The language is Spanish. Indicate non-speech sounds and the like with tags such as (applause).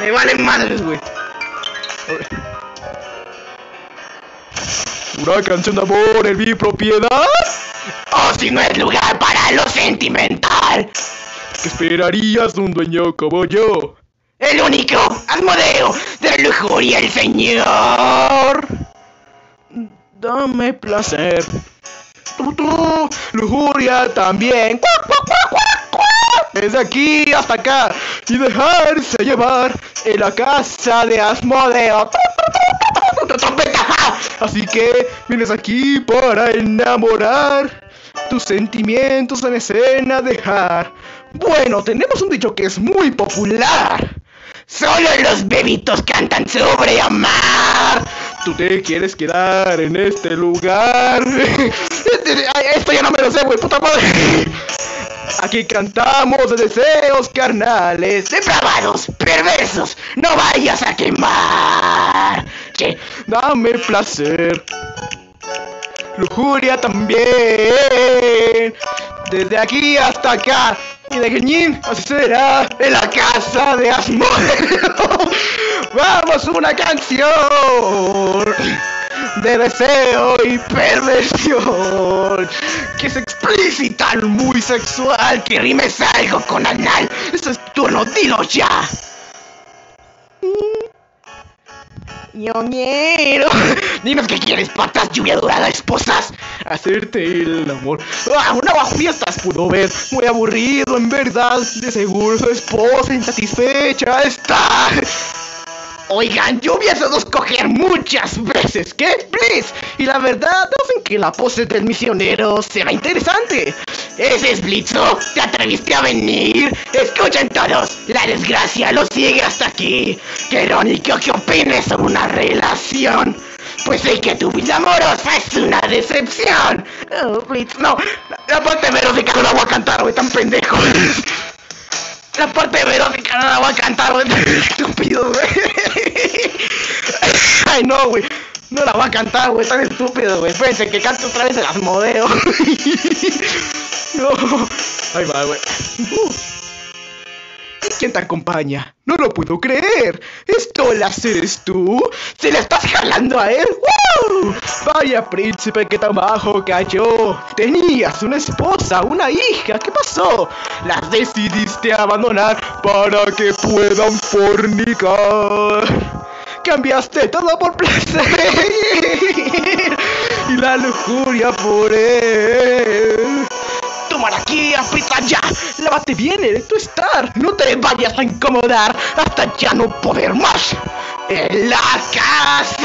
Me valen madres, güey. Una canción de amor en mi propiedad. O si no es lugar para lo sentimental. ¿Qué esperarías de un dueño como yo? El único Asmodeo de lujuria, el señor. Dame placer. Tu, lujuria también. Desde aquí hasta acá. Y dejarse llevar en la casa de Asmodeo. Así que vienes aquí para enamorar. Tus sentimientos en escena dejar. Bueno, tenemos un dicho que es muy popular. Solo los bebitos cantan sobre amar. Tú te quieres quedar en este lugar. (laughs) Ay, Esto ya no me lo sé, güey, puta madre. Aquí cantamos de deseos carnales. Depravados, perversos, no vayas a quemar. Che, Dame placer. Lujuria también. Desde aquí hasta acá. Y de Geñín, así será. en la casa de Asmodeo. (laughs) Vamos, una canción de deseo y perversión. Que es explícita, muy sexual, que rimes algo con anal. Eso es turno, dilo ya. Ñoñero. Dinos que quieres patas, lluvia dorada, esposas. Hacerte el amor. Ah, una fiestas pudo ver. Muy aburrido, en verdad. De seguro su esposa insatisfecha está. Oigan, yo hubiese dos coger muchas veces, ¿qué? Please. Y la verdad, hacen que la pose del misionero sea interesante. Ese es Blitzo, ¿te atreviste a venir? Escuchen todos, la desgracia lo sigue hasta aquí. Querónico, ¿qué opinas sobre una relación? Pues sé que tu vida amorosa es una decepción. Oh, Blitz, no, la, parte verónica no la voy a cantar, güey, tan pendejo. La parte verónica no la voy a cantar, güey, estúpido, güey. No, güey. No la voy a cantar, güey, tan estúpido, güey. Espérense que cante otra vez el Asmodeo. (laughs) No. Ahí va, güey. Uh. ¿Y quién te acompaña? No lo puedo creer. ¿Esto la eres tú? ¿Se le estás jalando a él? Vaya príncipe que tan bajo cayó. Tenías una esposa, una hija. ¿Qué pasó? Las decidiste abandonar para que puedan fornicar. Cambiaste todo por placer y la lujuria por él. Tu monarquía, pita ya. Lávate bien, eres tu estar. No te vayas a incomodar hasta ya no poder más. En la casa